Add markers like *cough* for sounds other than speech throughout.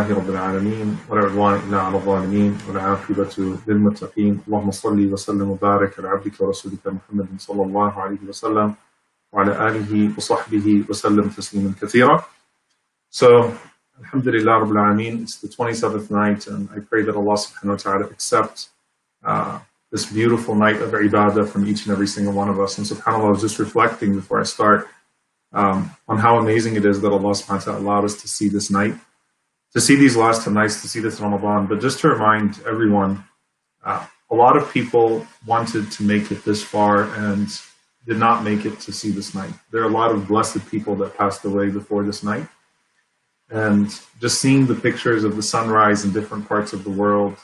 لله رب العالمين ولا عدوان إلا على الظالمين والعاقبة للمتقين اللهم صل وسلم وبارك على عبدك ورسولك محمد صلى الله عليه وسلم وعلى آله وصحبه وسلم تسليما كثيرا So, Alhamdulillah Rabbil Alameen, it's the 27th night and I pray that Allah subhanahu wa ta'ala accept uh, this beautiful night of ibadah from each and every single one of us. And subhanAllah, I was just reflecting before I start um, on how amazing it is that Allah subhanahu wa ta'ala allowed us to see this night to see these last two nights, to see this Ramadan. But just to remind everyone, uh, a lot of people wanted to make it this far and did not make it to see this night. There are a lot of blessed people that passed away before this night. And just seeing the pictures of the sunrise in different parts of the world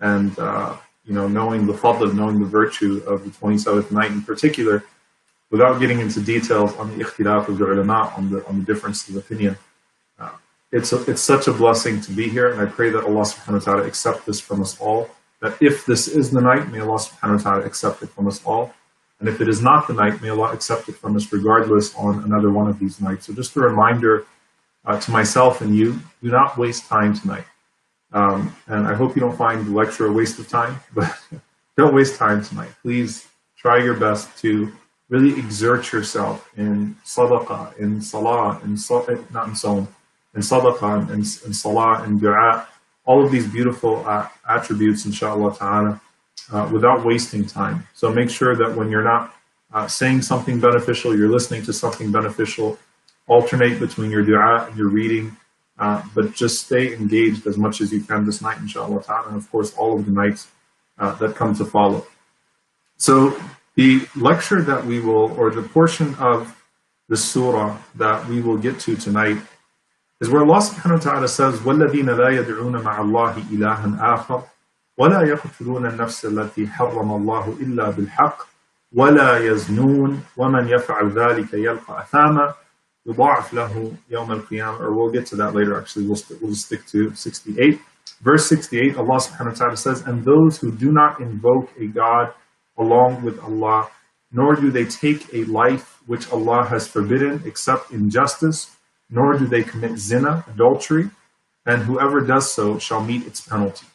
and, uh, you know, knowing the fadl, knowing the virtue of the 27th night in particular, without getting into details on the ikhtilaf of the ulama, on the, on the difference of opinion, it's, a, it's such a blessing to be here, and I pray that Allah subhanahu wa ta'ala accept this from us all. That if this is the night, may Allah subhanahu wa ta'ala accept it from us all. And if it is not the night, may Allah accept it from us regardless on another one of these nights. So just a reminder uh, to myself and you, do not waste time tonight. Um, and I hope you don't find the lecture a waste of time, *laughs* but don't waste time tonight. Please try your best to really exert yourself in sadaqah, in salah, in, not in salah, and sadaqah and, and salah and dua, all of these beautiful uh, attributes, inshallah ta'ala, uh, without wasting time. So make sure that when you're not uh, saying something beneficial, you're listening to something beneficial, alternate between your dua and your reading, uh, but just stay engaged as much as you can this night, inshallah ta'ala, and of course all of the nights uh, that come to follow. So the lecture that we will, or the portion of the surah that we will get to tonight is where Allah subhanahu wa ta'ala says, وَالَّذِينَ لَا يَدْعُونَ مَعَ اللَّهِ إِلَهًا آخَرَ وَلَا يَقْتُلُونَ النَّفْسَ الَّتِي حَرَّمَ اللَّهُ إِلَّا بِالْحَقِّ وَلَا يَزْنُونَ وَمَنْ يَفْعَلْ ذَلِكَ يَلْقَى أَثَامًا يضاعف له يوم القيامة or we'll get to that later actually we'll, st- we'll stick to 68 verse 68 Allah subhanahu wa ta'ala says and those who do not invoke a God along with Allah nor do they take a life which Allah has forbidden except injustice nor do they commit zina, adultery, and whoever does so shall meet its penalty.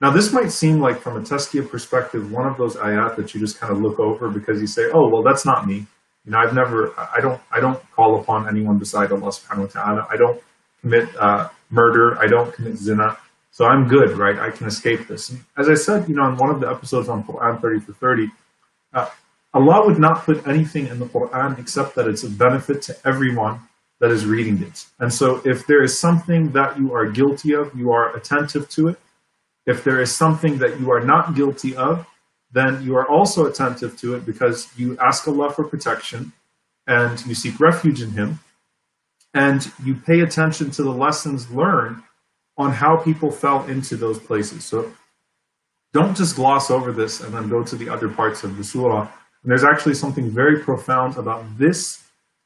Now, this might seem like, from a tazkiyah perspective, one of those ayat that you just kind of look over because you say, "Oh, well, that's not me." You know, I've never, I don't, I don't call upon anyone beside Allah Subhanahu wa Taala. I don't commit uh, murder. I don't commit zina. So I'm good, right? I can escape this. And as I said, you know, in one of the episodes on Quran 30 for 30, uh, Allah would not put anything in the Quran except that it's a benefit to everyone that is reading it. And so if there is something that you are guilty of, you are attentive to it. If there is something that you are not guilty of, then you are also attentive to it because you ask Allah for protection and you seek refuge in Him and you pay attention to the lessons learned on how people fell into those places. So don't just gloss over this and then go to the other parts of the surah. And there's actually something very profound about this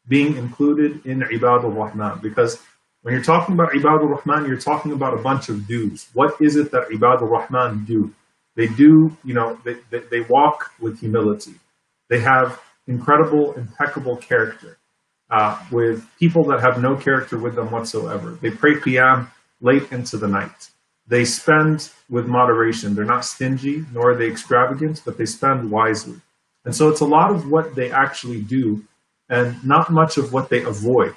being included in Ibadur Rahman because when you're talking about Ibadur Rahman, you're talking about a bunch of do's. What is it that Ibadur Rahman do? They do, you know, they, they, they walk with humility. They have incredible, impeccable character uh, with people that have no character with them whatsoever. They pray Qiyam late into the night. They spend with moderation. They're not stingy, nor are they extravagant, but they spend wisely. And so it's a lot of what they actually do and not much of what they avoid.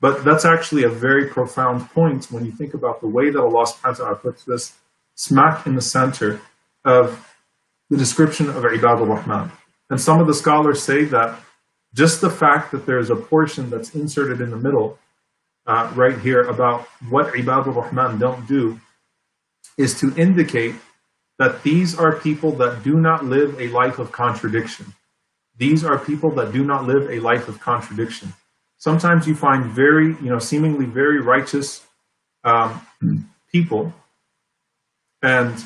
But that's actually a very profound point when you think about the way that Allah subhanahu wa ta'ala puts this smack in the center of the description of Ibad al-Rahman. And some of the scholars say that just the fact that there's a portion that's inserted in the middle uh, right here about what Ibad al-Rahman don't do is to indicate that these are people that do not live a life of contradiction. These are people that do not live a life of contradiction. Sometimes you find very, you know, seemingly very righteous um, people, and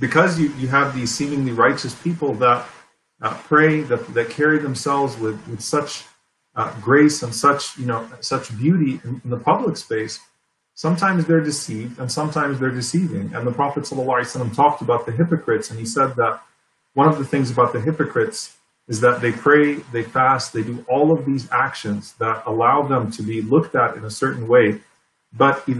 because you, you have these seemingly righteous people that uh, pray, that, that carry themselves with, with such uh, grace and such, you know, such beauty in, in, the public space, sometimes they're deceived and sometimes they're deceiving. And the Prophet ﷺ talked about the hypocrites, and he said that one of the things about the hypocrites is that they pray, they fast, they do all of these actions that allow them to be looked at in a certain way. But when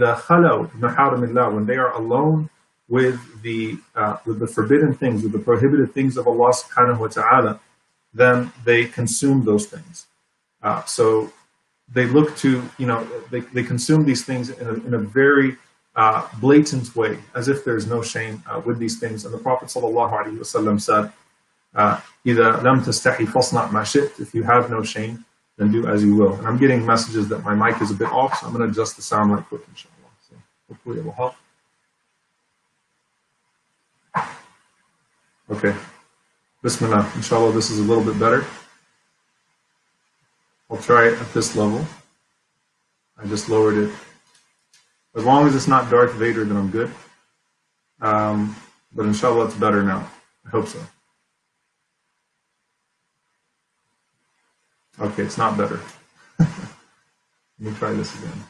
they are alone with the uh, with the forbidden things, with the prohibited things of Allah subhanahu wa ta'ala, then they consume those things. Uh, so they look to, you know, they, they consume these things in a, in a very uh, blatant way, as if there is no shame uh, with these things. And the Prophet wasallam said, uh, If you have no shame, then do as you will. And I'm getting messages that my mic is a bit off, so I'm going to adjust the sound like quick, inshallah. So hopefully it will help. Okay. Bismillah. Inshallah, this is a little bit better. I'll try it at this level. I just lowered it as long as it's not Darth Vader, then I'm good. Um, but inshallah, it's better now. I hope so. Okay, it's not better. *laughs* Let me try this again.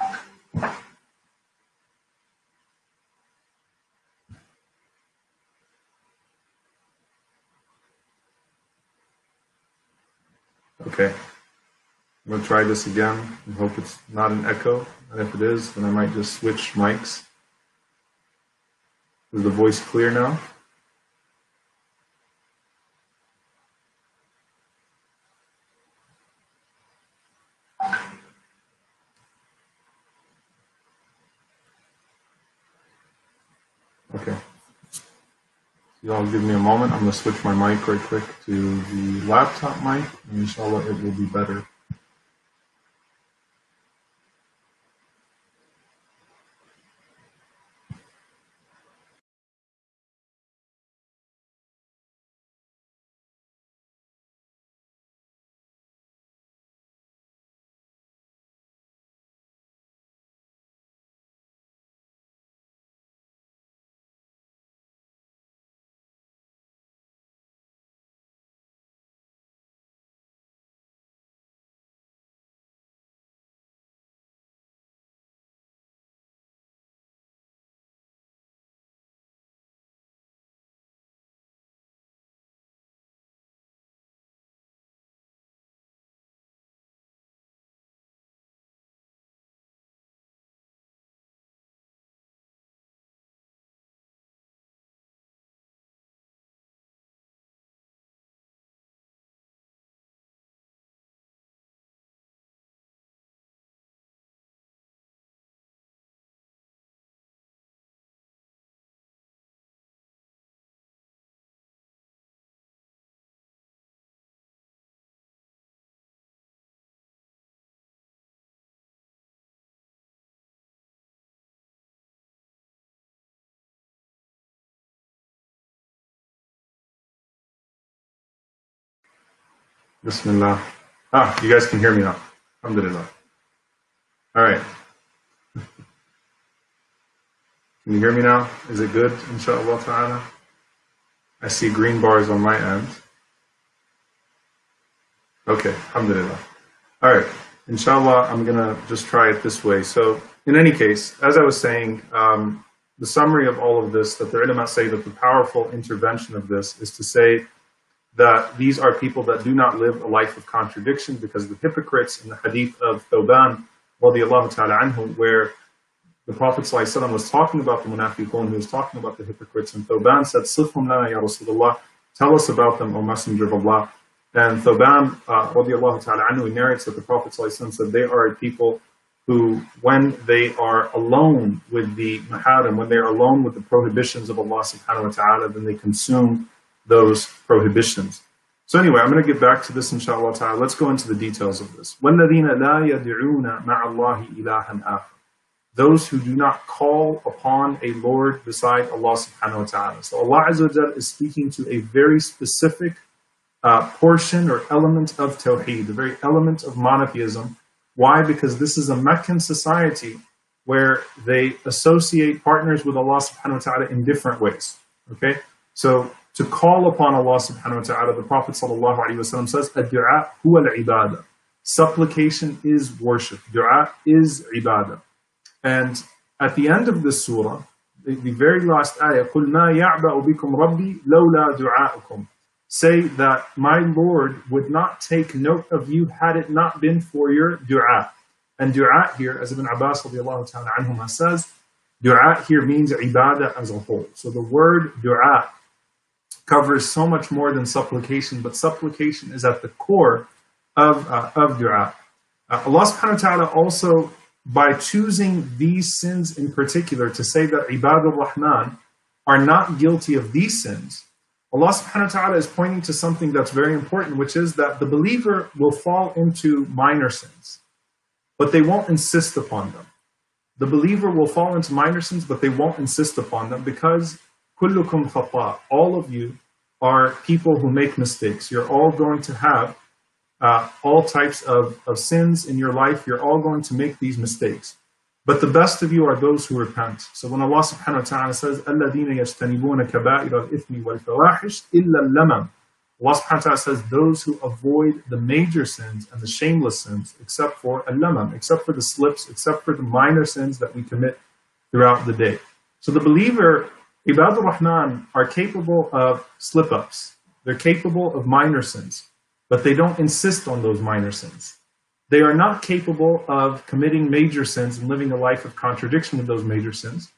Okay. I'm to try this again and hope it's not an echo. And if it is, then I might just switch mics. Is the voice clear now? Okay. Y'all give me a moment. I'm to switch my mic right quick to the laptop mic, and inshallah it will be better. Bismillah. Ah, you guys can hear me now. Alhamdulillah. All right. Can you hear me now? Is it good, inshallah ta'ala? I see green bars on my end. Okay, alhamdulillah. All right, inshallah, I'm going to just try it this way. So, in any case, as I was saying, um, the summary of all of this, that the ulama say that the powerful intervention of this is to say that these are people that do not live a life of contradiction because the hypocrites in the hadith of Thoban, where the Prophet ﷺ was talking about the munafiqun, he was talking about the hypocrites, and Thoban said, Sifhum lana ya Rasulullah, tell us about them, O Messenger of Allah. And Thoban, uh, anhu, narrates that the Prophet ﷺ said, they are a people who, when they are alone with the maharim, when they are alone with the prohibitions of Allah subhanahu wa ta'ala, then they consume those prohibitions. So anyway, I'm going to get back to this inshallah ta'ala. Let's go into the details of this. وَالَّذِينَ لَا يَدْعُونَ مَعَ اللَّهِ إِلَهًا آخَرَ those who do not call upon a Lord beside Allah subhanahu wa ta'ala. So Allah Azza is speaking to a very specific uh, portion or element of Tawheed, the very element of monotheism. Why? Because this is a Meccan society where they associate partners with Allah subhanahu wa ta'ala in different ways. Okay? So to call upon Allah subhanahu wa ta'ala, the Prophet sallallahu alayhi wa says, Ad-du'a huwa al-ibadah. Supplication is worship. Dua is ibadah. And at the end of the surah, the, the very last ayah, قُلْ مَا يَعْبَأُ بِكُمْ رَبِّي لَوْلَا دُعَاءُكُمْ Say that my Lord would not take note of you had it not been for your dua. And dua here, as Ibn Abbas ta'ala anhuma says, dua here means ibadah as a whole. So the word dua covers so much more than supplication, but supplication is at the core of, uh, of dua. Uh, Allah subhanahu wa ta'ala also, by choosing these sins in particular, to say that ibadur rahman are not guilty of these sins, Allah subhanahu wa ta'ala is pointing to something that's very important, which is that the believer will fall into minor sins, but they won't insist upon them. The believer will fall into minor sins, but they won't insist upon them because kullukum khata, all of you are people who make mistakes. You're all going to have uh, all types of, of sins in your life. You're all going to make these mistakes. But the best of you are those who repent. So when Allah subhanahu wa ta'ala says, الَّذِينَ يَجْتَنِبُونَ كَبَائِرَ الْإِثْمِ وَالْفَوَاحِشِ إِلَّا اللَّمَمْ Allah subhanahu wa ta'ala says, those who avoid the major sins and the shameless sins, except for al except for the slips, except for the minor sins that we commit throughout the day. So the believer, Ibadur Rahman, are capable of slip-ups. They're capable of minor sins, but they don't insist on those minor sins. They are not capable of committing major sins and living a life of contradiction with those major sins,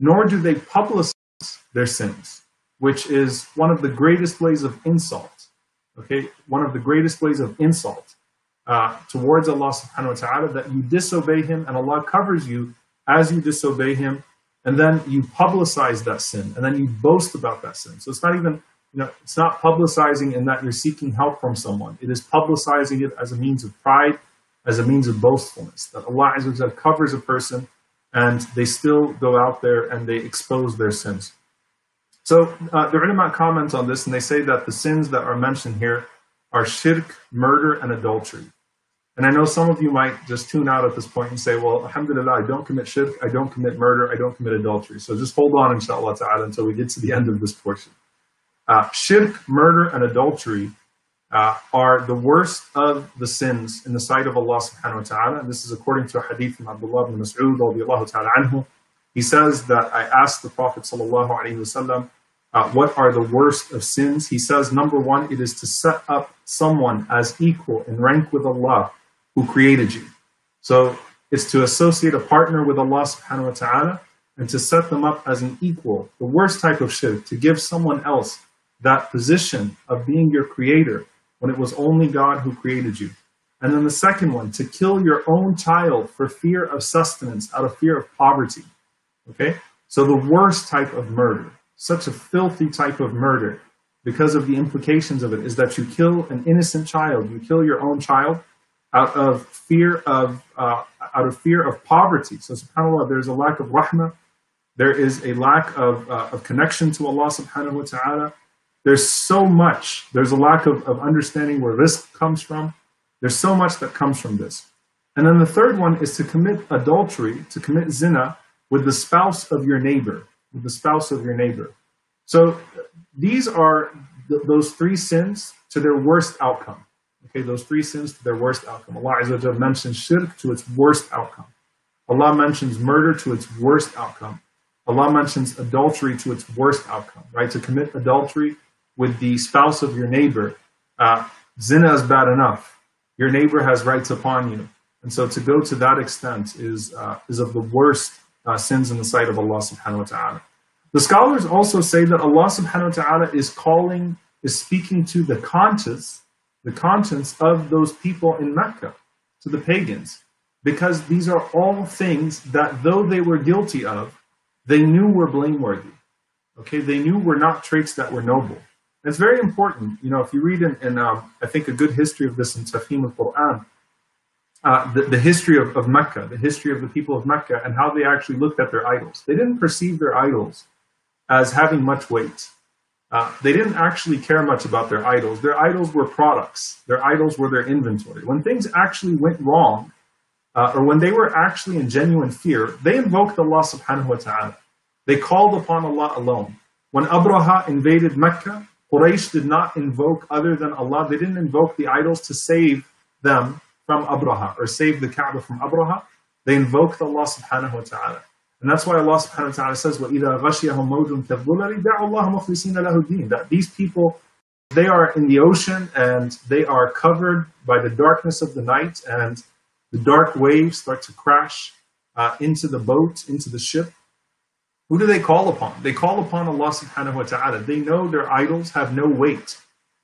nor do they publicize their sins, which is one of the greatest ways of insult. Okay, one of the greatest ways of insult uh, towards Allah subhanahu wa ta'ala that you disobey Him and Allah covers you as you disobey Him, and then you publicize that sin, and then you boast about that sin. So it's not even you know, it's not publicizing in that you're seeking help from someone. It is publicizing it as a means of pride, as a means of boastfulness. That Allah Azza covers a person and they still go out there and they expose their sins. So uh, the ulama comment on this and they say that the sins that are mentioned here are shirk, murder, and adultery. And I know some of you might just tune out at this point and say, well, alhamdulillah, I don't commit shirk, I don't commit murder, I don't commit adultery. So just hold on, inshallah ta'ala, until we get to the end of this portion. Uh, shirk, murder, and adultery uh, are the worst of the sins in the sight of Allah subhanahu wa ta'ala. And this is according to a hadith from Abdullah ibn Mas'ud radiallahu ta'ala anhu. He says that I asked the Prophet sallallahu alayhi wasallam, uh, what are the worst of sins? He says, number one, it is to set up someone as equal in rank with Allah who created you. So it's to associate a partner with Allah subhanahu wa ta'ala and to set them up as an equal. The worst type of shirk, to give someone else that position of being your creator when it was only God who created you. And then the second one, to kill your own child for fear of sustenance, out of fear of poverty. Okay? So the worst type of murder, such a filthy type of murder, because of the implications of it, is that you kill an innocent child. You kill your own child out of fear of uh, out of fear of poverty. So subhanAllah, there's a lack of rahmah. There is a lack of, uh, of connection to Allah subhanahu wa ta'ala. There's so much. There's a lack of, of understanding where rizq comes from. There's so much that comes from this. And then the third one is to commit adultery, to commit zina with the spouse of your neighbor, with the spouse of your neighbor. So these are th- those three sins to their worst outcome. Okay, those three sins to their worst outcome. Allah mentions shirk to its worst outcome. Allah mentions murder to its worst outcome. Allah mentions adultery to its worst outcome, right? To commit adultery with the spouse of your neighbor, uh, zina is bad enough. Your neighbor has rights upon you. And so to go to that extent is, uh, is of the worst uh, sins in the sight of Allah subhanahu wa ta'ala. The scholars also say that Allah subhanahu wa ta'ala is calling, is speaking to the conscience, the conscience of those people in Mecca, to the pagans, because these are all things that though they were guilty of, they knew were blameworthy. Okay, they knew were not traits that were noble. It's very important. You know, if you read in, in um, I think, a good history of this in Tafhim al-Quran, uh, the, the, history of, of Mecca, the history of the people of Mecca, and how they actually looked at their idols. They didn't perceive their idols as having much weight. Uh, they didn't actually care much about their idols. Their idols were products. Their idols were their inventory. When things actually went wrong, uh, or when they were actually in genuine fear, they invoked Allah subhanahu wa ta'ala. They called upon Allah alone. When Abraha invaded Mecca, Quraysh did not invoke other than Allah. They didn't invoke the idols to save them from Abraha or save the Kaaba from Abraha. They invoked Allah subhanahu wa ta'ala. And that's why Allah subhanahu wa ta'ala says, وَإِذَا غَشِيَهُمْ مَوْجٌ كَالظُّلَلِ دَعُوا اللَّهَ مُخْلِصِينَ لَهُ الدِّينَ That these people, they are in the ocean and they are covered by the darkness of the night and the dark waves start to crash uh, into the boat, into the ship, who do they call upon? They call upon Allah subhanahu wa ta'ala. They know their idols have no weight.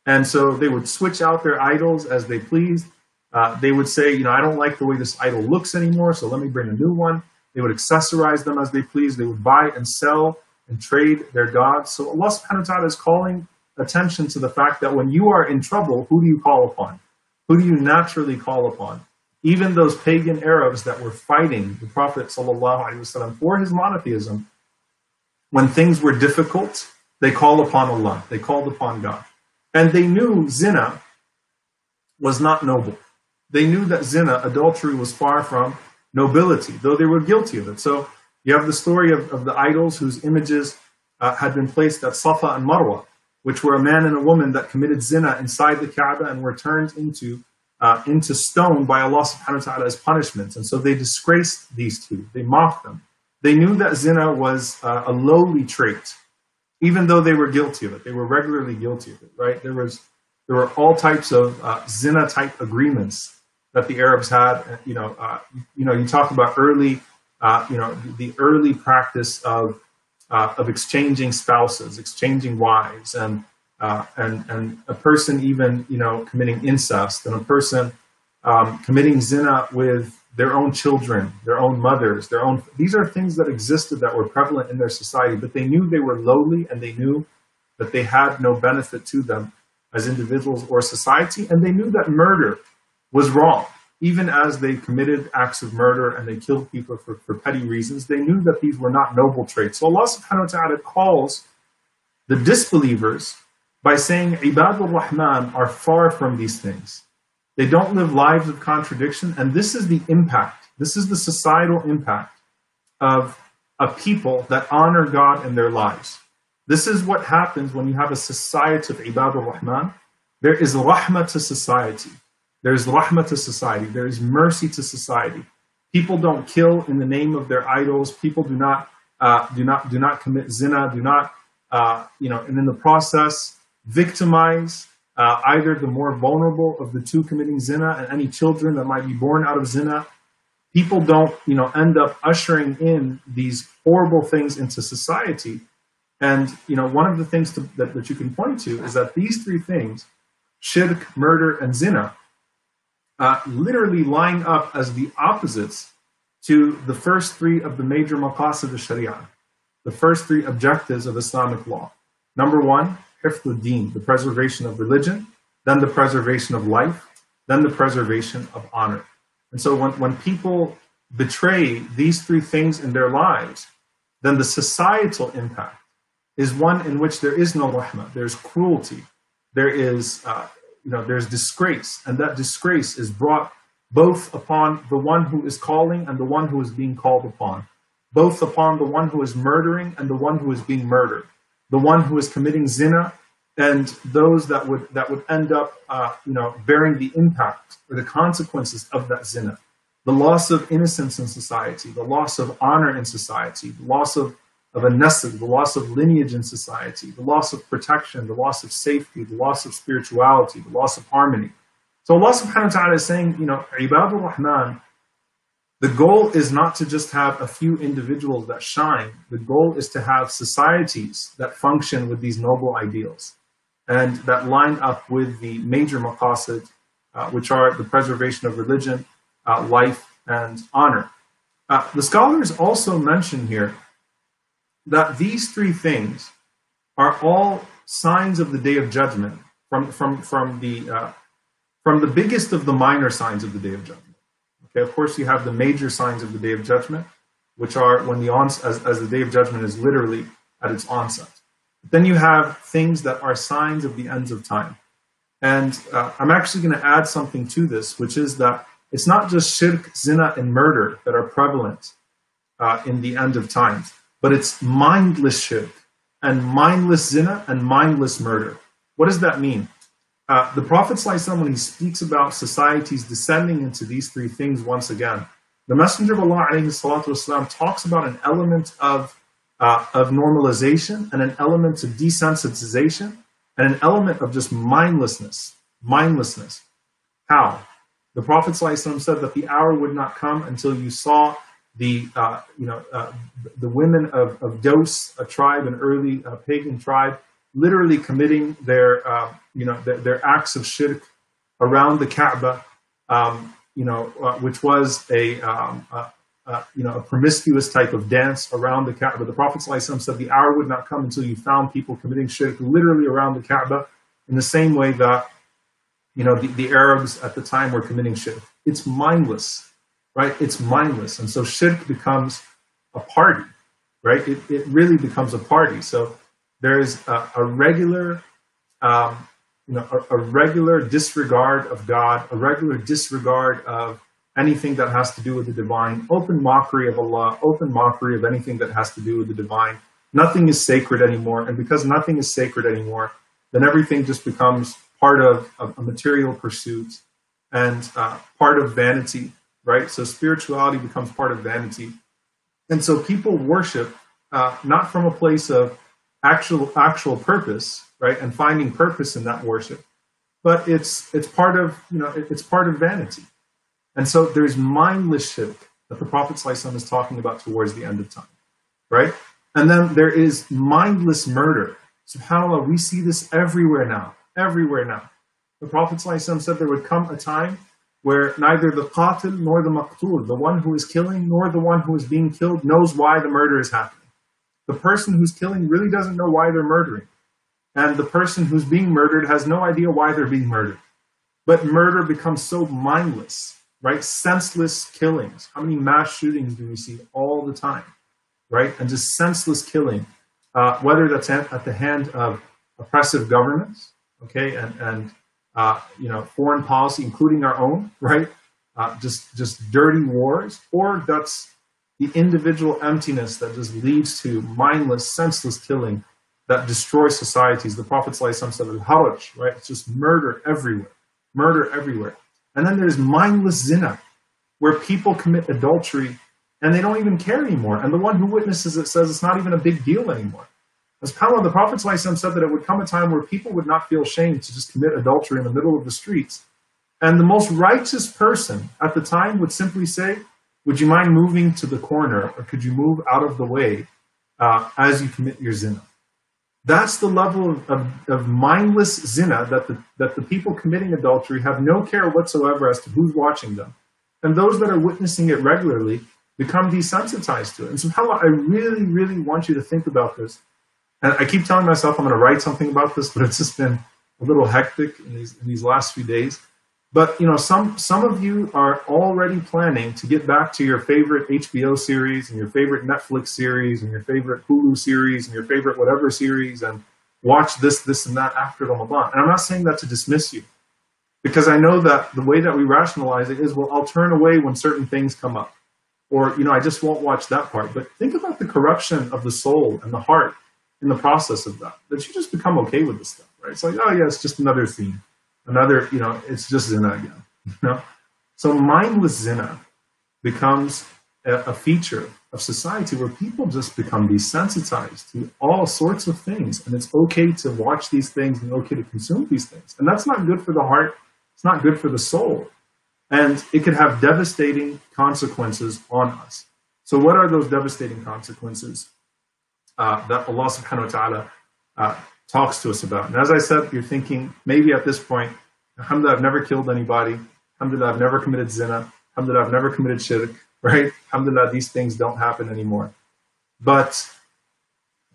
And so they would switch out their idols as they pleased. Uh, they would say, you know, I don't like the way this idol looks anymore, so let me bring a new one. They would accessorize them as they please. They would buy and sell and trade their gods. So Allah subhanahu wa ta'ala is calling attention to the fact that when you are in trouble, who do you call upon? Who do you naturally call upon? Even those pagan Arabs that were fighting the Prophet ﷺ for his monotheism, when things were difficult, they called upon Allah. They called upon God. And they knew zina was not noble. They knew that zina, adultery, was far from nobility, though they were guilty of it. So you have the story of, of the idols whose images uh, had been placed at Safa and Marwa, which were a man and a woman that committed zina inside the Kaaba and were turned into uh, into stone by Allah subhanahu wa ta'ala as punishment. And so they disgraced these two. They mocked them. They knew that zina was uh, a lowly trait, even though they were guilty of it. They were regularly guilty of it, right? There was there were all types of uh, zina type agreements that the Arabs had. You know, uh, you know, you talk about early, uh, you know, the early practice of uh, of exchanging spouses, exchanging wives, and uh, and and a person even you know committing incest, and a person um, committing zina with their own children, their own mothers, their own. These are things that existed that were prevalent in their society, but they knew they were lowly and they knew that they had no benefit to them as individuals or society, and they knew that murder was wrong. Even as they committed acts of murder and they killed people for, for petty reasons, they knew that these were not noble traits. So Allah subhanahu wa ta'ala calls the disbelievers by saying Ibadur Rahman are far from these things. They don't live lives of contradiction. And this is the impact, this is the societal impact of a people that honor God in their lives. This is what happens when you have a society of Ibadur Rahman. There is rahmah to society. There is rahmah to society. There is mercy to society. People don't kill in the name of their idols. People do not uh, do not do not commit zina. Do not uh, you know, and in the process victimize uh, either the more vulnerable of the two committing zina and any children that might be born out of zina. People don't, you know, end up ushering in these horrible things into society. And, you know, one of the things to, that, that you can point to is that these three things, shirk, murder, and zina, uh, literally line up as the opposites to the first three of the major maqasid of the Sharia, the first three objectives of Islamic law. Number one, hifdud the preservation of religion, then the preservation of life, then the preservation of honor. And so when, when people betray these three things in their lives, then the societal impact is one in which there is no rahmah, there's cruelty, there is, uh, you know, there's disgrace, and that disgrace is brought both upon the one who is calling and the one who is being called upon, both upon the one who is murdering and the one who is being murdered. The one who is committing zina and those that would that would end up uh, you know bearing the impact or the consequences of that zina. The loss of innocence in society the loss of honor in society the loss of of a nasab, the loss of lineage in society the loss of protection the loss of safety the loss of spirituality the loss of harmony so Allah subhanahu wa ta'ala is saying you know ibadur rahman the goal is not to just have a few individuals that shine. The goal is to have societies that function with these noble ideals and that line up with the major maqasid, uh, which are the preservation of religion, uh, life, and honor. Uh, the scholars also mention here that these three things are all signs of the day of judgment from, from, from, the, uh, from the biggest of the minor signs of the day of judgment. Okay, of course, you have the major signs of the day of judgment, which are when the ons- as, as the day of judgment is literally at its onset. But then you have things that are signs of the ends of time. And uh, I'm actually going to add something to this, which is that it's not just shirk, zina, and murder that are prevalent uh, in the end of times, but it's mindless shirk and mindless zina and mindless murder. What does that mean? Uh, the Prophet ﷺ, when he speaks about societies descending into these three things once again, the Messenger of Allah والسلام, talks about an element of, uh, of normalization and an element of desensitization and an element of just mindlessness. Mindlessness. How? The Prophet ﷺ said that the hour would not come until you saw the uh, you know uh, the women of, of Daws, a tribe, an early uh, pagan tribe, literally committing their uh, you know their, their, acts of shirk around the Kaaba, um, you know, uh, which was a um, you know a promiscuous type of dance around the Kaaba. The Prophet said the hour would not come until you found people committing shirk literally around the Kaaba, in the same way that you know the, the Arabs at the time were committing shirk. It's mindless right? It's mindless. And so shirk becomes a party, right? It, it really becomes a party. So there's a, a regular, um, you know, a, a, regular disregard of God, a regular disregard of anything that has to do with the divine, open mockery of Allah, open mockery of anything that has to do with the divine. Nothing is sacred anymore. And because nothing is sacred anymore, then everything just becomes part of a, a material pursuit and uh, part of vanity right? So spirituality becomes part of vanity. And so people worship uh, not from a place of actual actual purpose, right, and finding purpose in that worship, but it's it's part of you know it's part of vanity. And so there's mindless shirk that the Prophet ﷺ is talking about towards the end of time, right? And then there is mindless murder. SubhanAllah, we see this everywhere now, everywhere now. The Prophet ﷺ said there would come a time where neither the qatil nor the maqtul, the one who is killing nor the one who is being killed, knows why the murder is happening. The person who's killing really doesn't know why they're murdering. And the person who's being murdered has no idea why they're being murdered. But murder becomes so mindless, right? Senseless killings. How many mass shootings do we see all the time, right? And just senseless killing, uh, whether that's at, at the hand of oppressive governments, okay, and, and uh, you know, foreign policy, including our own, right? Uh, just just dirty wars, or that's the individual emptiness that just leads to mindless, senseless killing that destroys societies. The Prophet said, "Al-haraj," right? It's just murder everywhere, murder everywhere. And then there's mindless zina, where people commit adultery and they don't even care anymore. And the one who witnesses it says it's not even a big deal anymore. SubhanAllah, the Prophet said that it would come a time where people would not feel shame to just commit adultery in the middle of the streets. And the most righteous person at the time would simply say, Would you mind moving to the corner or could you move out of the way uh, as you commit your zina? That's the level of, of, of, mindless zina that the, that the people committing adultery have no care whatsoever as to who's watching them. And those that are witnessing it regularly become desensitized to it. And so, I really, really want you to think about this and I keep telling myself I'm going to write something about this, *laughs* but it's just been a little hectic in these in these last few days. But you know, some some of you are already planning to get back to your favorite HBO series and your favorite Netflix series and your favorite Hulu series and your favorite whatever series and watch this, this, and that after Ramadan. And I'm not saying that to dismiss you, because I know that the way that we rationalize it is, well, I'll turn away when certain things come up, or you know, I just won't watch that part. But think about the corruption of the soul and the heart in the process of that, that you just become okay with this stuff, right? It's like, oh yeah, it's just another theme, another, you know, it's just zina again, *laughs* you know. So mindless zina becomes a, a feature of society where people just become desensitized to all sorts of things, and it's okay to watch these things and okay to consume these things, and that's not good for the heart. It's not good for the soul, and it could have devastating consequences on us. So, what are those devastating consequences? Uh, that Allah subhanahu wa ta'ala uh, talks to us about. And as I said, you're thinking maybe at this point, Alhamdulillah, I've never killed anybody. Alhamdulillah, I've never committed zina. Alhamdulillah, I've never committed shirk, *laughs* right? Alhamdulillah, these things don't happen anymore. But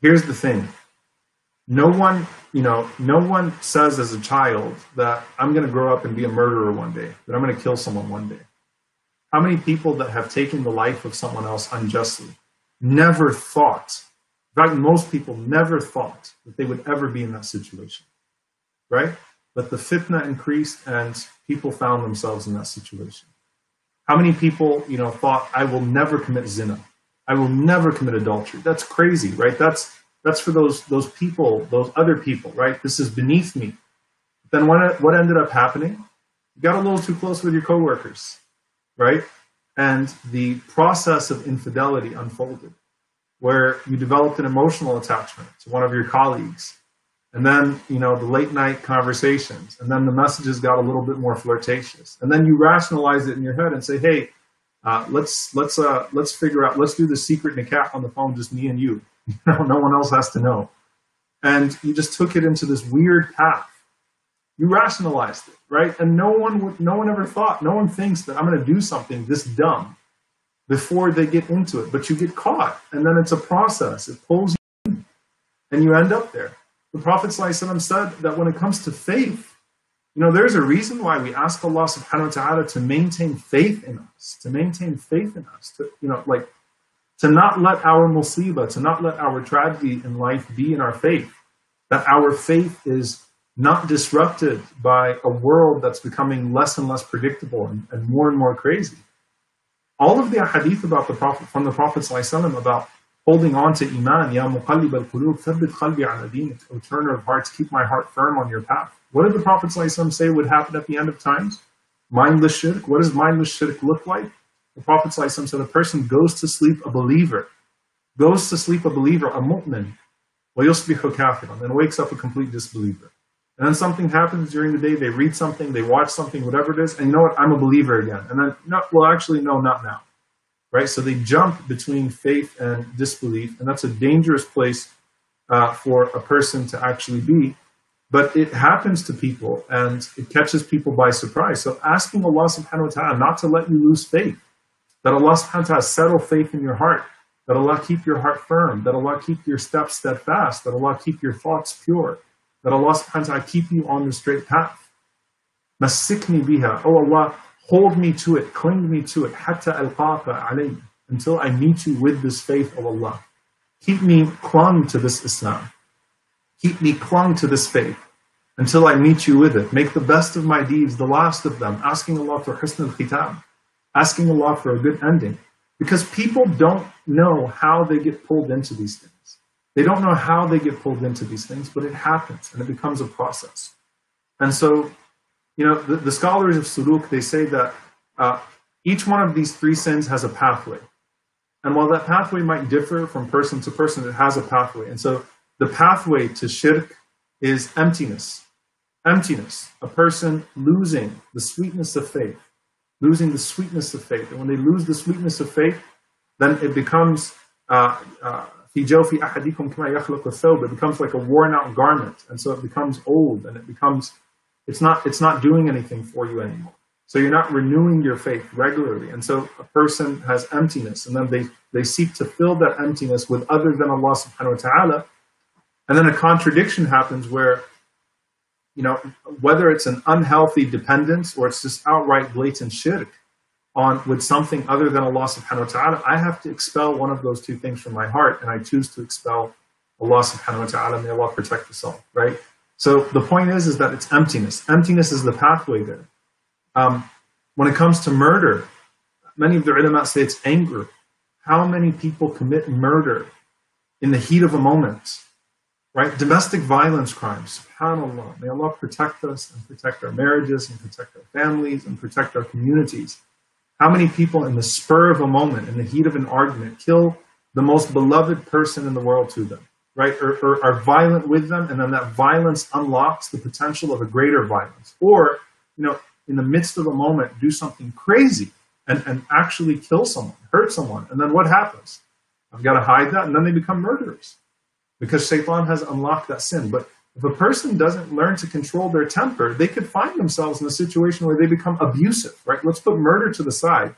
here's the thing. No one, you know, no one says as a child that I'm going to grow up and be a murderer one day, that I'm going to kill someone one day. How many people that have taken the life of someone else unjustly never thought in fact, most people never thought that they would ever be in that situation, right? But the fitna increased and people found themselves in that situation. How many people, you know, thought, I will never commit zina. I will never commit adultery. That's crazy, right? That's that's for those those people, those other people, right? This is beneath me. Then what what ended up happening? You got a little too close with your coworkers, right? And the process of infidelity unfolded where you developed an emotional attachment to one of your colleagues And then, you know, the late night conversations. And then the messages got a little bit more flirtatious. And then you rationalize it in your head and say, hey, uh, let's let's uh, let's figure out let's do the secret nikah on the phone, just me and you. *laughs* No one else has to know. And you just took it into this weird path. You rationalized it, right? And no one would, no one ever thought, no one thinks that I'm going to do something this dumb before they get into it. But you get caught, and then it's a process. It pulls you in, and you end up there. The Prophet ﷺ said that when it comes to faith, you know, there's a reason why we ask Allah subhanahu wa ta'ala to maintain faith in us, to maintain faith in us, to, you know, like, to not let our musibah, to not let our tragedy in life be in our faith. That our faith is not disrupted by a world that's becoming less and less predictable and, and more and more crazy All of the hadith about the Prophet, from the Prophet ﷺ about holding on to Iman, Ya muqallib al-qulub, thabbit qalbi ala dinik, O turner of hearts, keep my heart firm on your path. What did the Prophet ﷺ say would happen at the end of times? Mindless shirk. What does mindless shirk look like? The Prophet ﷺ said a person goes to sleep a believer, goes to sleep a believer, a mu'min, وَيُصْبِحُ كَافِرًا, and wakes up a complete disbeliever. And then something happens during the day, they read something, they watch something, whatever it is, and you know what, I'm a believer again. And then, no, well, actually, no, not now right? So they jump between faith and disbelief, and that's a dangerous place uh, for a person to actually be. But it happens to people, and it catches people by surprise. So asking Allah Subhanahu wa Taala not to let you lose faith, that Allah Subhanahu wa Taala settle faith in your heart, that Allah keep your heart firm, that Allah keep your steps steadfast, that Allah keep your thoughts pure, that Allah Subhanahu wa Taala keep you on the straight path. Masikni biha, oh Allah, Hold me to it, cling me to it, hatta alqaqa alayhi, until I meet you with this faith of Allah. Keep me clung to this Islam. Keep me clung to this faith until I meet you with it. Make the best of my deeds the last of them, asking Allah for husn al-khitam, asking Allah for a good ending. Because people don't know how they get pulled into these things. They don't know how they get pulled into these things, but it happens and it becomes a process. And so you know, the, the scholars of Suluk, they say that uh, each one of these three sins has a pathway. And while that pathway might differ from person to person, it has a pathway. And so the pathway to shirk is emptiness. Emptiness. A person losing the sweetness of faith. Losing the sweetness of faith. And when they lose the sweetness of faith, then it becomes uh, uh, it becomes like a worn out garment. And so it becomes old and it becomes it's not, it's not doing anything for you anymore. So you're not renewing your faith regularly. And so a person has emptiness and then they, they seek to fill that emptiness with other than Allah subhanahu wa ta'ala. And then a contradiction happens where, you know, whether it's an unhealthy dependence or it's just outright blatant shirk on with something other than Allah subhanahu wa ta'ala, I have to expel one of those two things from my heart and I choose to expel Allah subhanahu wa ta'ala. May Allah protect us all, right? So the point is, is that it's emptiness. Emptiness is the pathway there. Um, when it comes to murder, many of the ulama say it's anger. How many people commit murder in the heat of a moment? Right? Domestic violence crimes. SubhanAllah. May Allah protect us and protect our marriages and protect our families and protect our communities. How many people in the spur of a moment, in the heat of an argument, kill the most beloved person in the world to them? right, or, or, are violent with them, and then that violence unlocks the potential of a greater violence. Or, you know, in the midst of a moment, do something crazy and, and actually kill someone, hurt someone. And then what happens? I've got to hide that, and then they become murderers because Shaitan has unlocked that sin. But if a person doesn't learn to control their temper, they could find themselves in a situation where they become abusive, right? Let's put murder to the side.